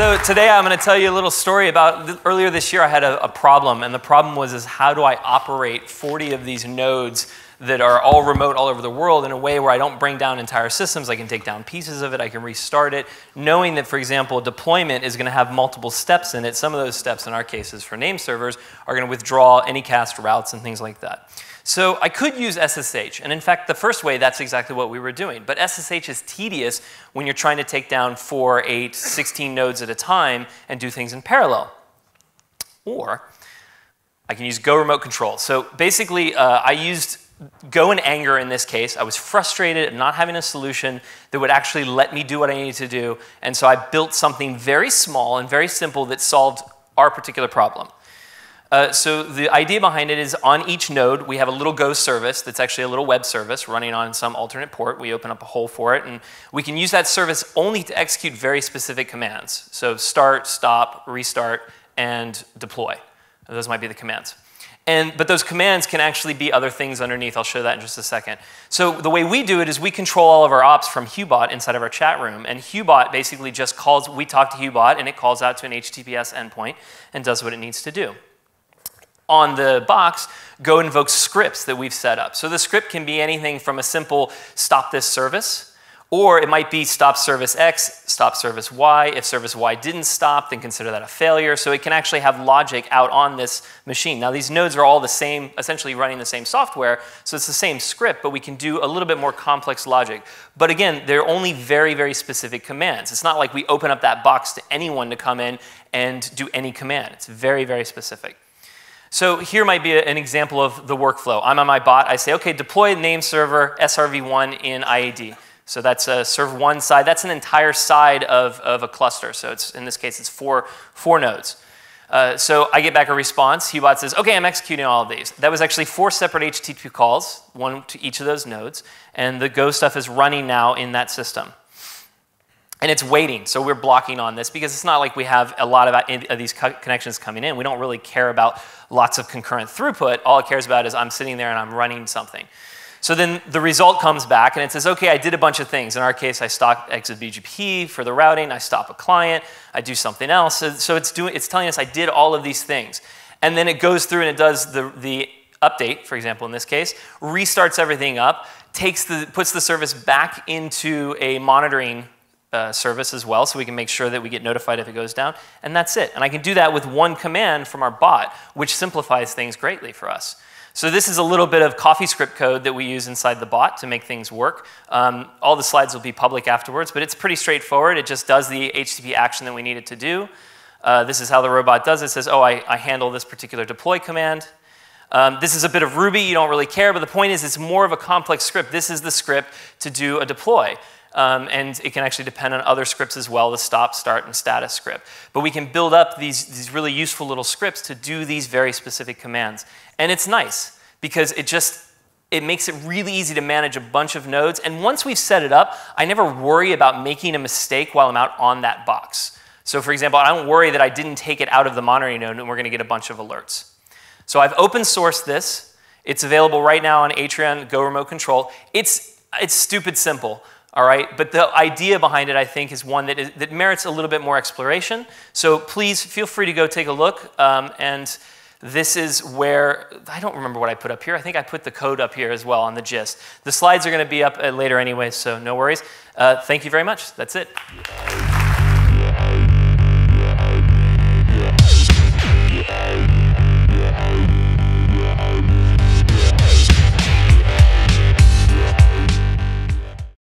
So today I'm going to tell you a little story about earlier this year I had a, a problem, and the problem was is how do I operate 40 of these nodes that are all remote all over the world in a way where I don't bring down entire systems. I can take down pieces of it, I can restart it, knowing that, for example, deployment is going to have multiple steps in it. Some of those steps, in our cases for name servers, are going to withdraw anycast routes and things like that. So I could use SSH, and in fact, the first way, that's exactly what we were doing. But SSH is tedious when you're trying to take down 4, 8, 16 nodes at a time and do things in parallel. Or I can use Go Remote Control. So basically, uh, I used Go in anger in this case. I was frustrated at not having a solution that would actually let me do what I needed to do, and so I built something very small and very simple that solved our particular problem. Uh, so the idea behind it is on each node, we have a little Go service that's actually a little web service running on some alternate port. We open up a hole for it, and we can use that service only to execute very specific commands. So start, stop, restart, and deploy. Those might be the commands. And, but those commands can actually be other things underneath. I'll show that in just a second. So the way we do it is we control all of our ops from Hubot inside of our chat room. And Hubot basically just calls, we talk to Hubot, and it calls out to an HTTPS endpoint and does what it needs to do on the box, Go invoke scripts that we've set up. So the script can be anything from a simple stop this service, or it might be stop service X, stop service Y. If service Y didn't stop, then consider that a failure. So it can actually have logic out on this machine. Now these nodes are all the same, essentially running the same software, so it's the same script, but we can do a little bit more complex logic. But again, they're only very, very specific commands. It's not like we open up that box to anyone to come in and do any command. It's very, very specific. So here might be an example of the workflow. I'm on my bot. I say, OK, deploy name server SRV1 in IAD. So that's a serve one side. That's an entire side of, of a cluster. So it's, in this case, it's four, four nodes. Uh, so I get back a response. Hubot says, OK, I'm executing all of these. That was actually four separate HTTP calls, one to each of those nodes. And the Go stuff is running now in that system and it's waiting. So we're blocking on this because it's not like we have a lot of, uh, of these connections coming in. We don't really care about lots of concurrent throughput. All it cares about is I'm sitting there and I'm running something. So then the result comes back and it says, okay, I did a bunch of things. In our case, I stop ExaBGP for the routing, I stop a client, I do something else. So, so it's, doing, it's telling us I did all of these things. And then it goes through and it does the, the update, for example, in this case, restarts everything up, takes the, puts the service back into a monitoring uh, service as well, so we can make sure that we get notified if it goes down, and that's it. And I can do that with one command from our bot, which simplifies things greatly for us. So this is a little bit of CoffeeScript code that we use inside the bot to make things work. Um, all the slides will be public afterwards, but it's pretty straightforward. It just does the HTTP action that we need it to do. Uh, this is how the robot does it. It says, oh, I, I handle this particular deploy command. Um, this is a bit of Ruby. You don't really care, but the point is it's more of a complex script. This is the script to do a deploy. Um, and it can actually depend on other scripts as well, the stop, start, and status script. But we can build up these, these really useful little scripts to do these very specific commands. And it's nice because it just it makes it really easy to manage a bunch of nodes. And once we've set it up, I never worry about making a mistake while I'm out on that box. So for example, I don't worry that I didn't take it out of the monitoring node and we're going to get a bunch of alerts. So I've open sourced this. It's available right now on Atrion Go Remote Control. It's, it's stupid simple. All right, but the idea behind it, I think, is one that, is, that merits a little bit more exploration. So please feel free to go take a look. Um, and this is where, I don't remember what I put up here. I think I put the code up here as well on the gist. The slides are going to be up uh, later anyway, so no worries. Uh, thank you very much. That's it.